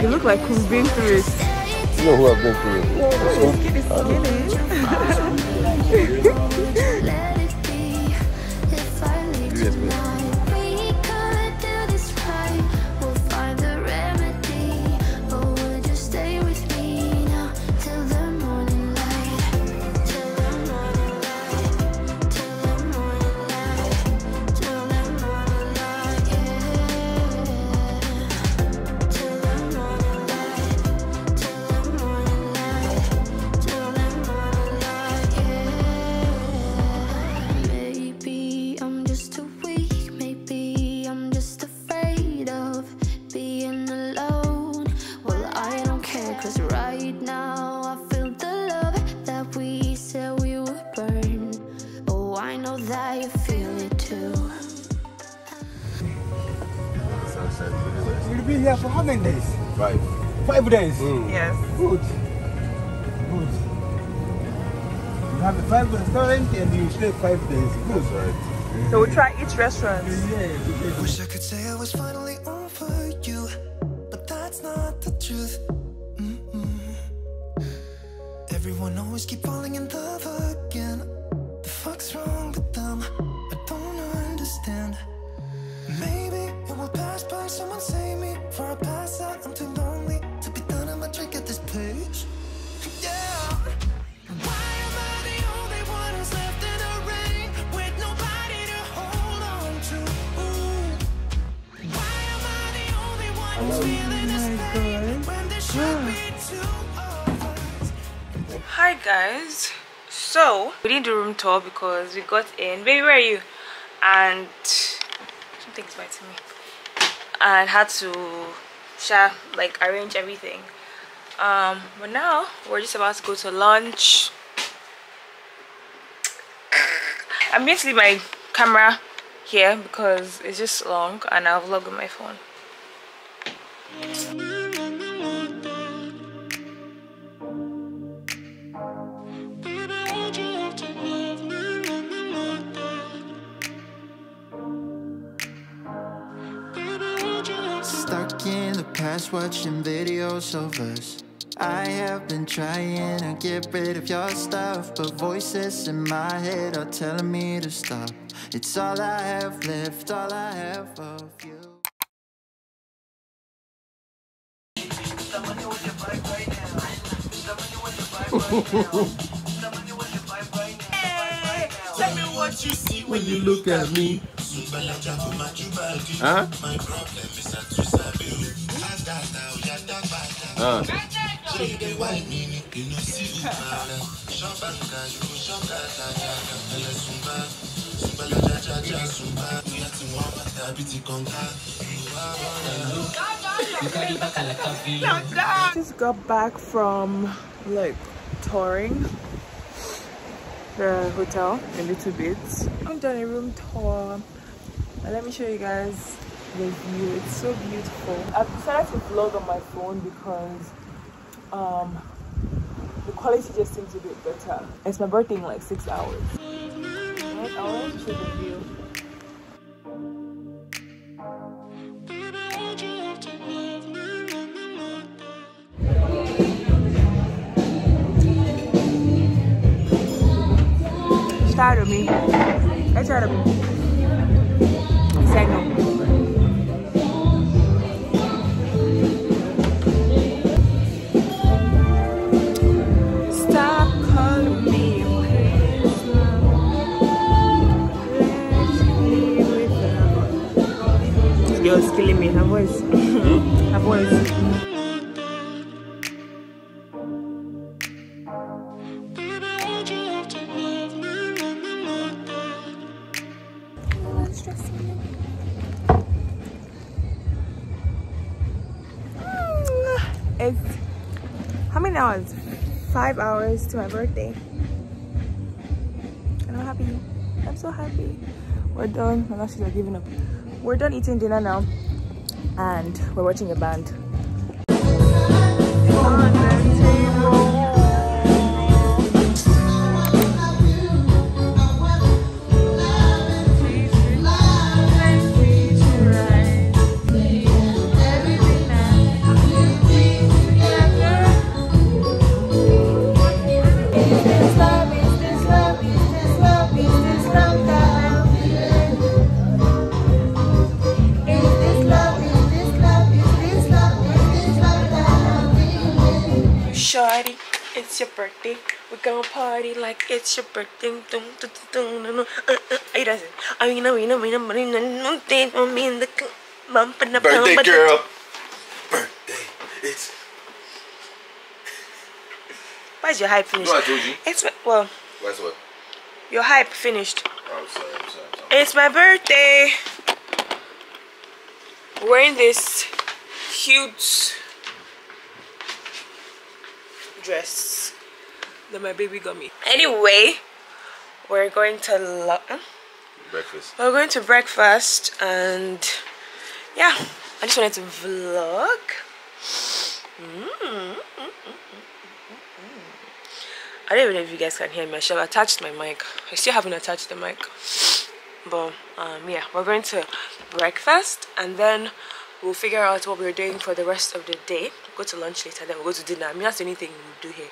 You look like you've been through it. You know who I've been through. Let it be if I leave Yes, here for how many days? Right. Five days. Hmm. Yes. Good. Good. You have a five restaurant and you stay five days. Good. Right. So we'll try each restaurant. Yeah. Wish I could say I was finally over you, but that's not the truth. Mm-mm. Everyone always keep falling in love again. The fuck's wrong with them? I don't understand. Maybe it will pass by. Someone save me for a pass out. I'm too lonely to be done. I'm a drink at this place. Yeah. Why am I the only one who's left in the rain with nobody to hold on to? Ooh. Why am I the only one who's oh feeling this pain when there should ah. be two of us? Hi guys. So we didn't do room tour because we got in. Baby, where are you? And something's biting me. And had to like arrange everything. Um, but now we're just about to go to lunch. I'm leave my camera here because it's just long and I'll vlog with my phone. Past watching videos of us. I have been trying to get rid of your stuff, but voices in my head are telling me to stop. It's all I have left, all I have of you. Tell me what you see when you look at me. Huh? Just got back from like touring the hotel a little bit. I've done a room tour let me show you guys the view. It's so beautiful. I've decided to vlog on my phone because um the quality just seems a bit better. It's my birthday in like six hours. Right, I want to show the view. Tired of me. They're tired of me. I Yo, ¿Mm? ah, it's killing me. Her voice. Her voice. hours five hours to my birthday and i'm happy i'm so happy we're done my lashes are giving up we're done eating dinner now. And we're watching a band. It's your birthday. We're gonna party like it's your birthday. Dum, dum, dum, dum, dum, dum. Uh, uh, you dancing? I mean, I mean, I mean, I mean, I mean, I mean, I mean, the bump and the Birthday girl. Birthday. It's. Why's your hype finished? No, I told you. It's my, well, What's what? your hype finished. Oh, I'm sorry. I'm sorry. I'm sorry. It's my birthday. Wearing this cute dress that my baby got me. Anyway, we're going to Breakfast. we're going to breakfast and yeah, I just wanted to vlog. Mm. I don't even know if you guys can hear me. I should have attached my mic. I still haven't attached the mic. But um, yeah, we're going to breakfast and then we'll figure out what we're doing for the rest of the day. Go to lunch later, then we'll go to dinner. I mean, that's the only thing we'll do here.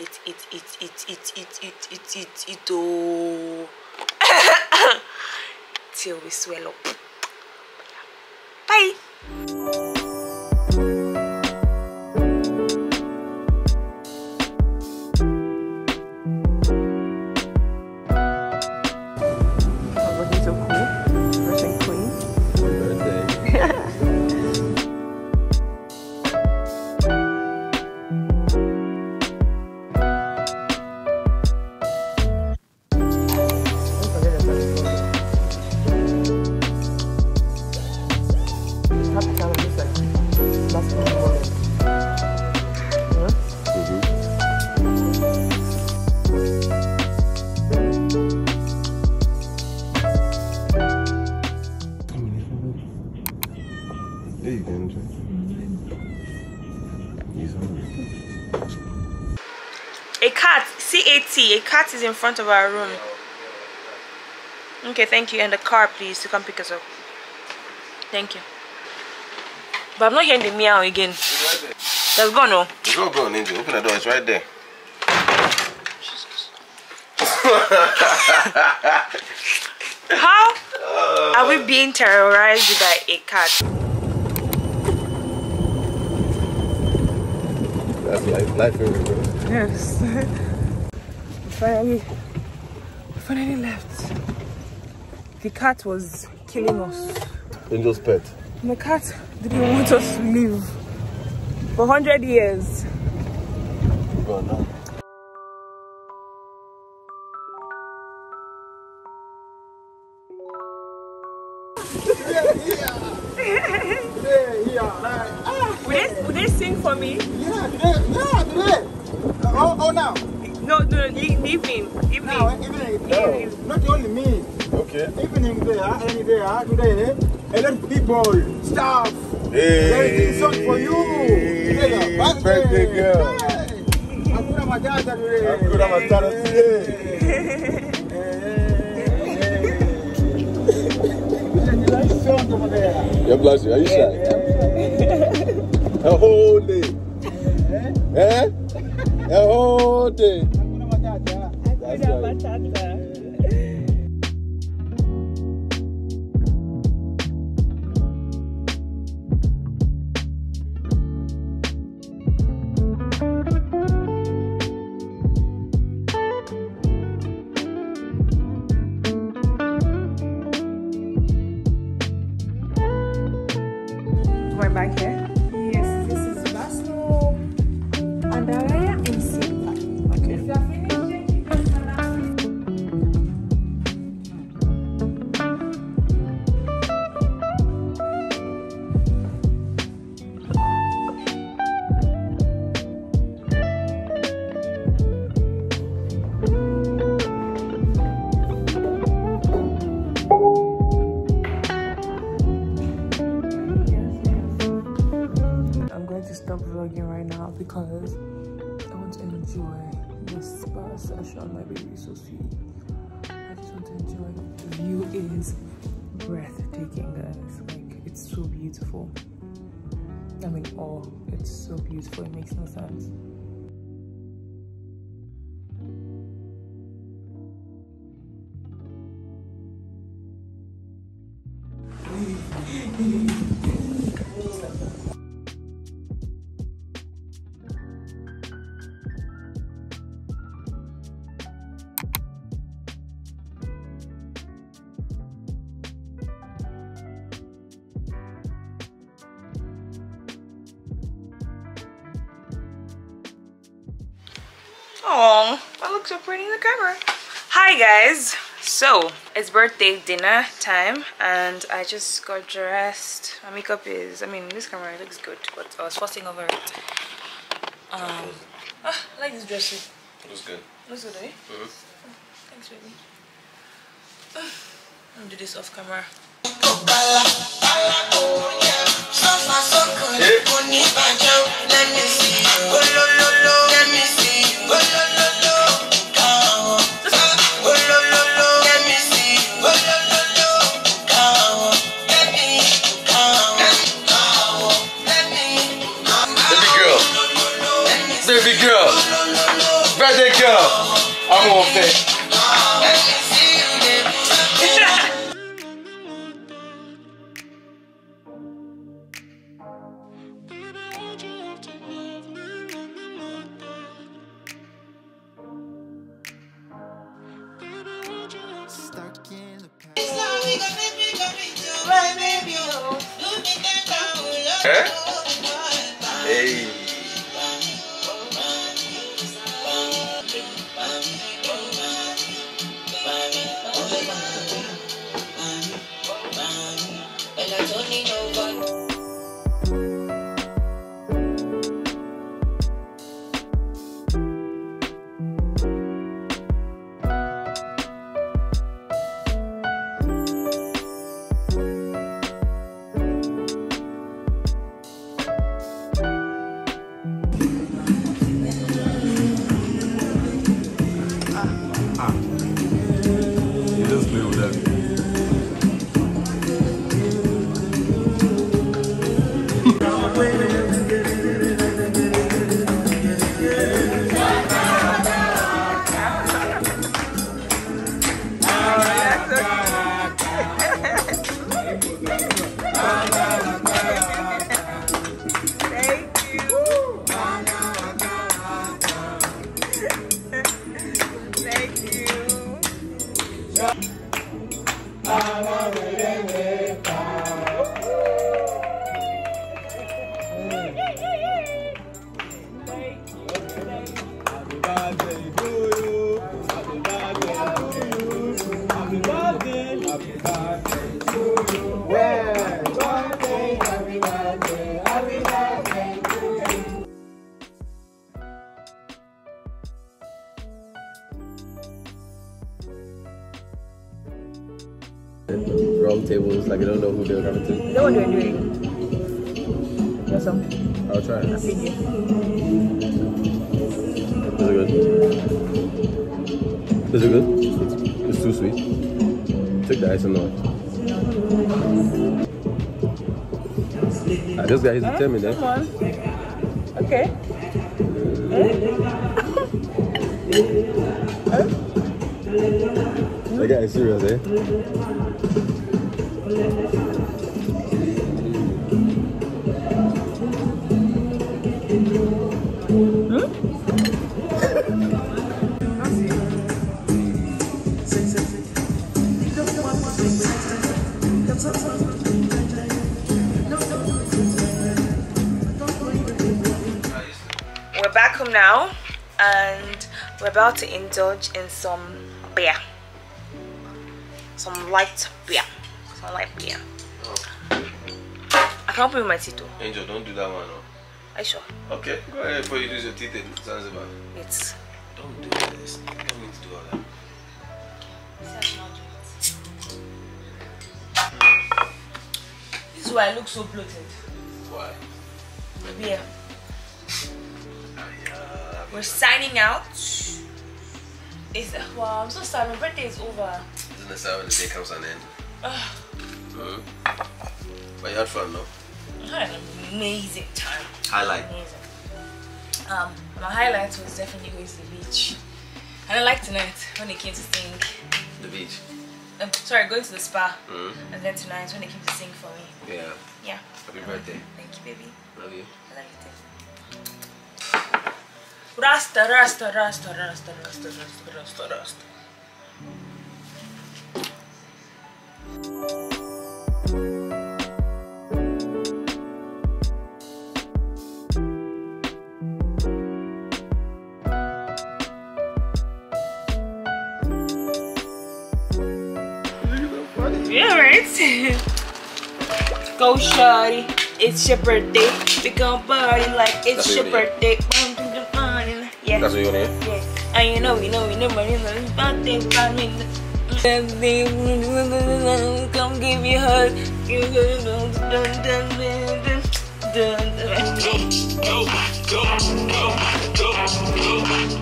Eat, eat, eat, eat, eat, eat, eat, eat, eat, eat, oh. Till we swell up. Bye. There you go, He's hungry. A cat, C-A-T, a cat is in front of our room. Okay, thank you. And the car, please, to come pick us up. Thank you. But I'm not hearing the meow again. That's gone, oh. It's all gone, Ninja. Open the door. It's right there. How are we being terrorized by a cat? Life. Life everywhere. Yes. finally, finally left. The cat was killing us. Angel's pet. And the cat didn't want us to live for 100 years. Gone now. No, no, le- evening. Evening. Now, evening. Not only me. Okay. Evening there, any day, today, a lot of people, staff. Hey. There is song for you. Today, Birthday girl. Hey. Hakuna Matata today. Hakuna Matata today. Nice song over there. God bless you. Are you shy? A whole day. Eh? A whole day. I mean, oh, it's so beautiful. It makes no sense. Oh, I look so pretty in the camera. Hi guys. So it's birthday dinner time and I just got dressed. My makeup is I mean this camera looks good but I was fussing over it. Um ah, I like this dress too. Looks good. Looks good, eh? Mhm. Thanks baby. I'm gonna do this off camera. Baby Past. Huh? Wrong tables, like I don't know who they're coming to. Know what you're doing. Yes, some I'll try. Is it good? Is it good? It's, it's too sweet. Take the ice and off. Ah, this guy is determined, Come eh? on. Okay. That guy is serious, eh? We're back home now and we're about to indulge in some beer. Some light beer. Some light beer. I can't in my teeth though. Angel, don't do that one. No. Are you sure? Okay, go ahead before you lose your teeth in Zanzibar. It's Don't do this. You don't need to do all that. This is why I look so bloated. Why? The beer. We're signing out. It's well, I'm so sad. My birthday is over this out when the day comes an end. mm. But you had fun, though. I had an amazing time. Highlight. Amazing. Um, my highlight was definitely going to the beach. And I liked tonight when it came to sing. The beach. Um, sorry, going to the spa. Mm. And then tonight when it came to sing for me. Yeah. Yeah. Happy birthday. Thank you, baby. Love you. I love you too. Rasta, rasta, rasta, rasta, rasta, rasta, rasta, rasta. Yeah, right? Go shawty, it's your birthday. We gon' party like it's That's your birthday. Yeah. That's what you want to hear? Yeah. And you know, you know, you know, you know, you know, you Come give me hug. Go, go, go, go, go, go,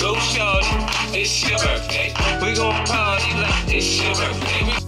go, shawty. It's your birthday. We gon' party like it's your birthday.